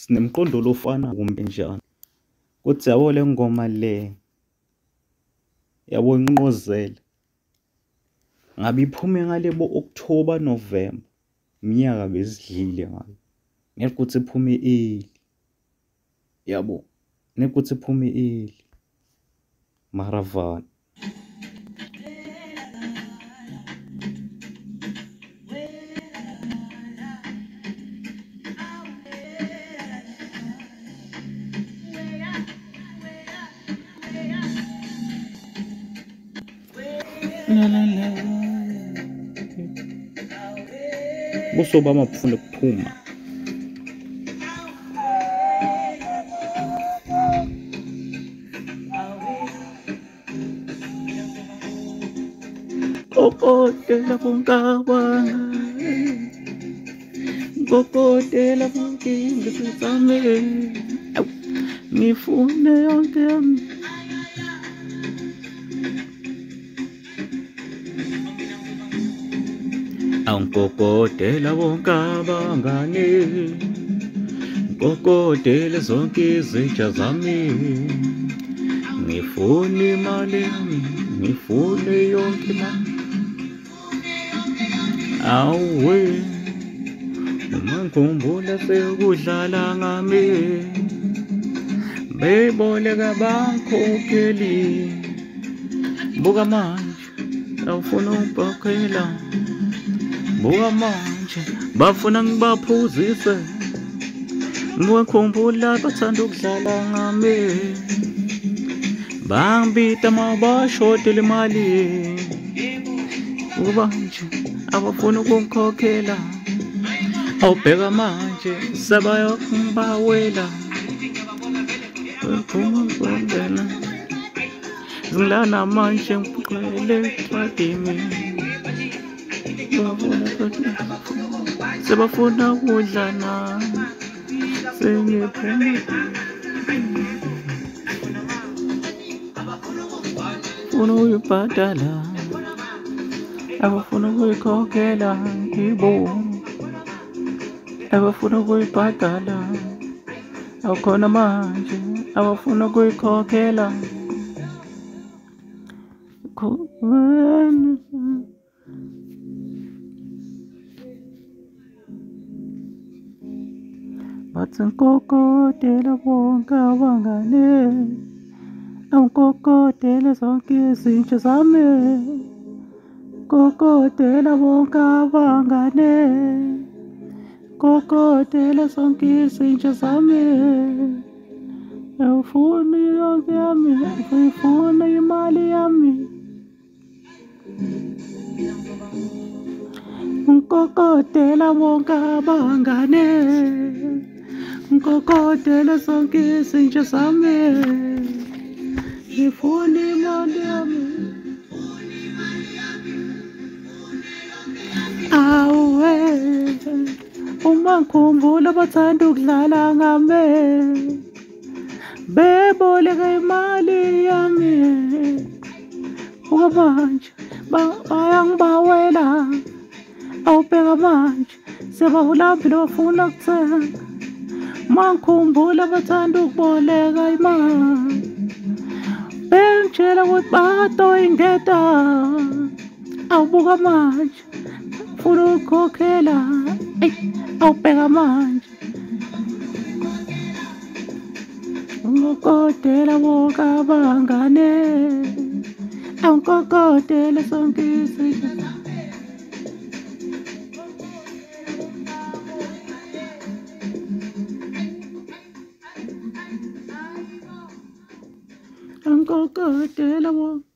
Sinemqondo lofanayo kumbe njani, kodwa yabo le ngoma le? Yabo Nququozela ngabe iphume ngalebo October, November, iminyaka besidlile ngayo. Ngeke kuthi iphume early, yabo ngeke kuthi iphume early. Maravani. Buso bami abufuna ukuphuma. Kokotela kunkabanga Kokotela kunkinga sesame Ngifune yonke yami Angikokotela bonke abangane Ngikokotele zonke izitsha zami Ngifuna imali yami Ngifune yonke imali. Awe Uma ngikhumbula sekudlala ngami. Beboleka bankhokheli Buka manje Awufuna ukubakela Buka manje Bafuna ngibaphuzise. Ngikhumbula bathanda ukudlala ngami. Bangibita mabashotela imali Ukuba nje abafuna ukungikhokhela. Awubheka manje sebayokungibawela Uphuma ngibona Ngilana manje ngigcwele encwadini Bafuna sebafuna ukudla nami Sengiphuma Funa ukuyibhadala. Abafuna ukuyikhokhela yibo abafuna ukuyibhadala. Awukhona manje. Abafuna ukuyikhokhela bathi ngikokotela bonke abangane awukokotele zonke izinto zami kokotela bonke abangane kokotela zonke izinto zami awufuni yonke yami uyifuna imali yami ngikokotela bonke ngikokotela zonke izinto zami ngifuna imali yami awe uma ngikhumbula bathanda ukudlala ngami. Beboleka imali yami. Uka manje bayangibawela. Awubheka manje sebawulambile bafuna ukuthenga uma ngikhumbula bathanda ukuboleka imali. Bengitshela ukuthi batoyingeta awubuka manje. Funa ukukhokhela. Eyi awubheka manje. Ngikokotela bonke abangane. Sonke izinto angikokotela bonke